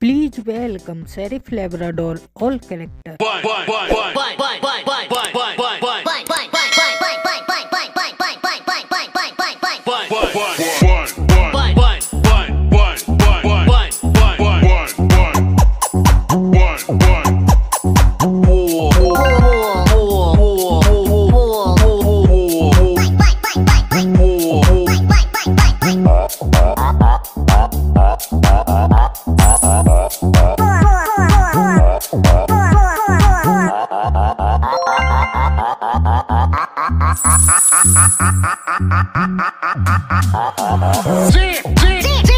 Please welcome Sheriff Labrador all characters. One, one, one, Dick, dick, dick.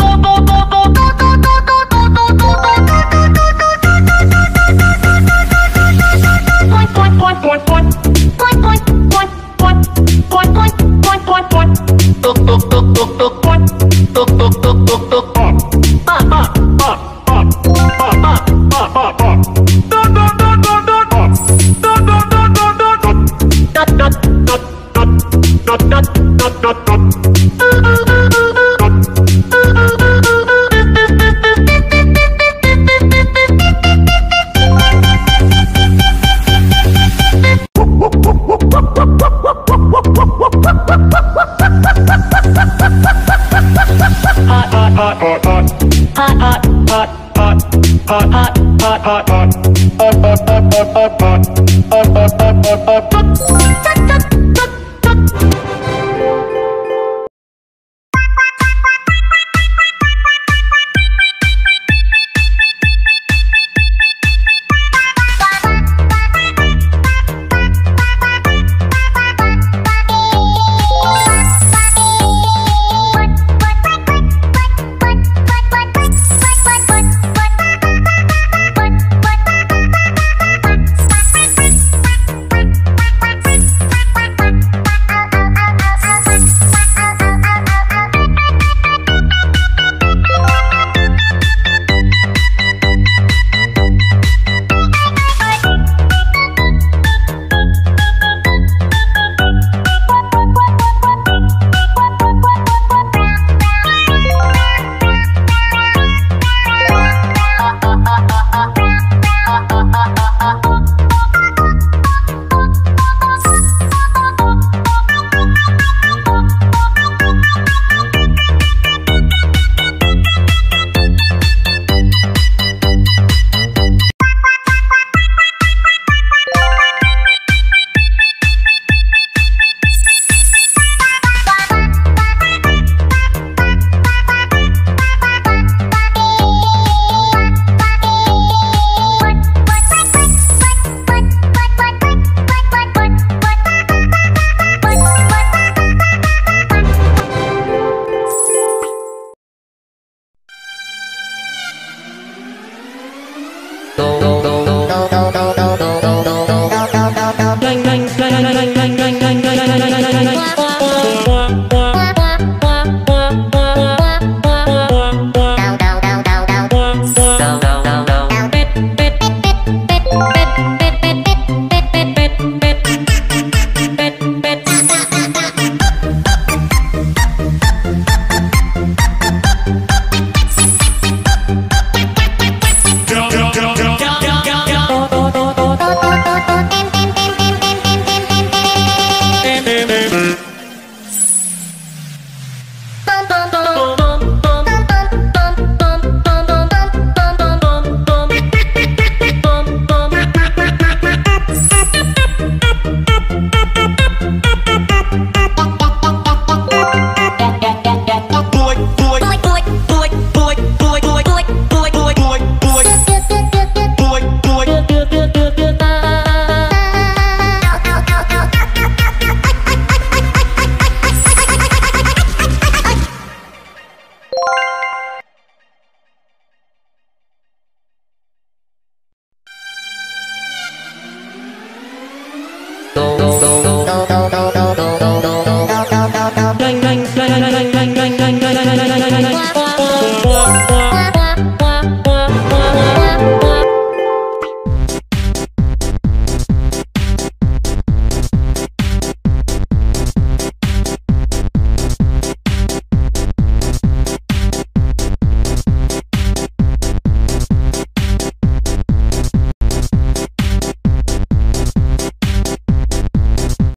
go, go.